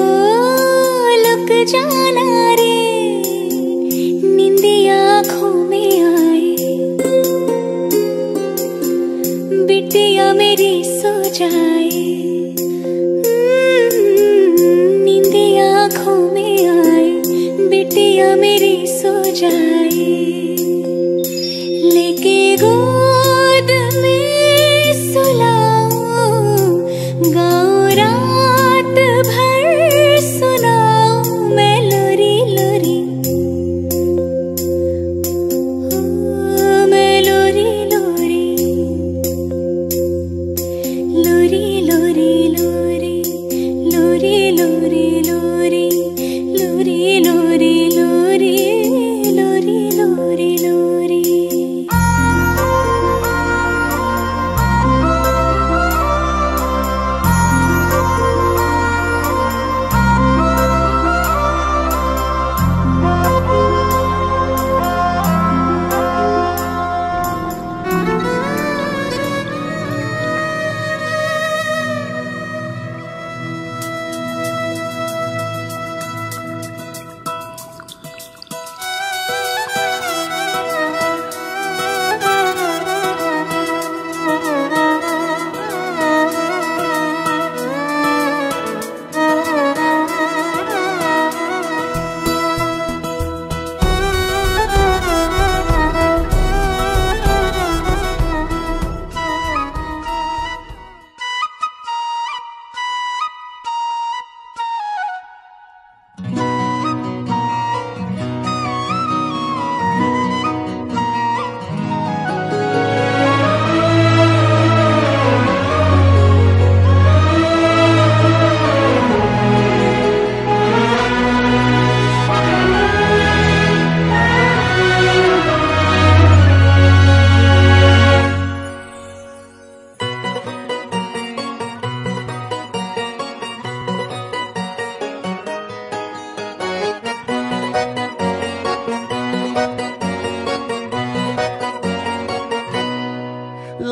को लुक जाना रे। नींदी आँखों में आए। बिटिया मेरी सो जाए। नींदी आँखों में आए। बिटिया मेरी सो जाए। लेके गोद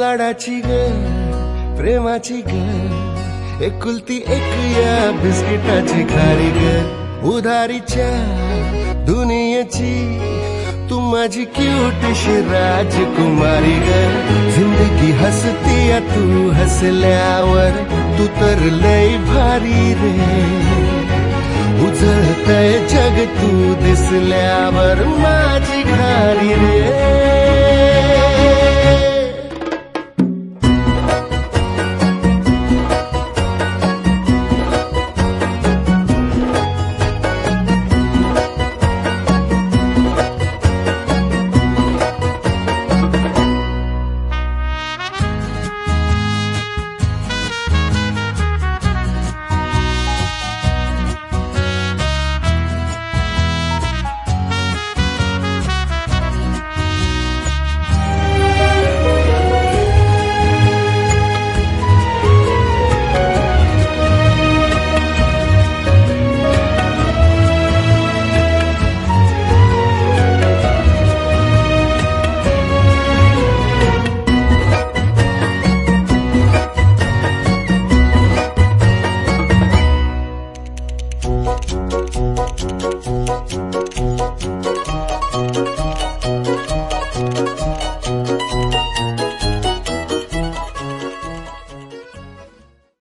लाडाची ग प्रेमाची ग एकुलती एक या बिस्किटाची खारी ग उधारीच्या दुनियेची तू माझी क्यूटशी राजकुमारी ग ज़िंदगी हसती या तू हसल्यावर, तू तर लय भारी रे। उजळतय जग तू दिसल्यावर, माझी घारी रे।